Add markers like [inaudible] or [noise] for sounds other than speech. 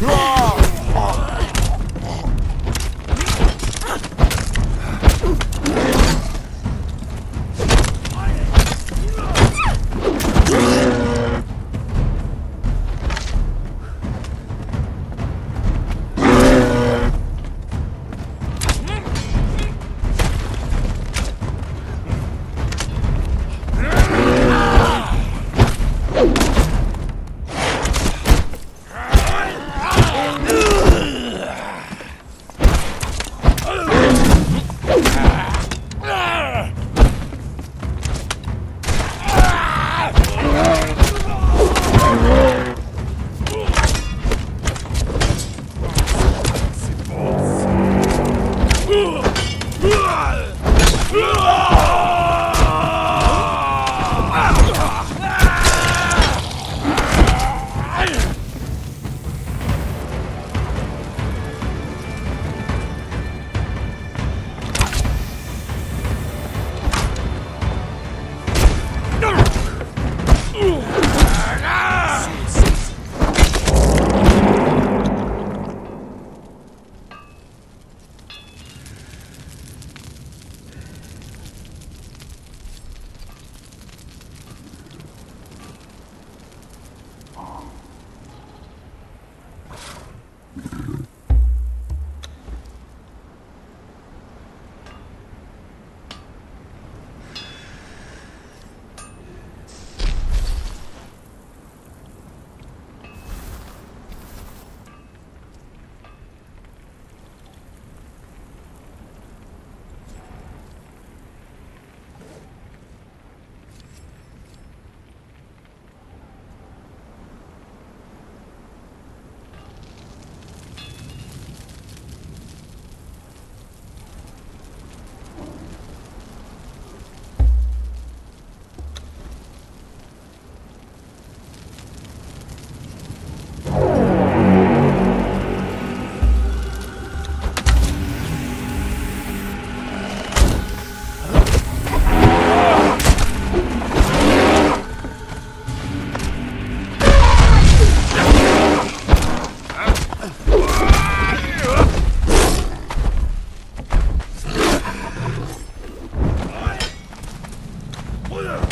Roar! 呃 [laughs] 啊 Clear!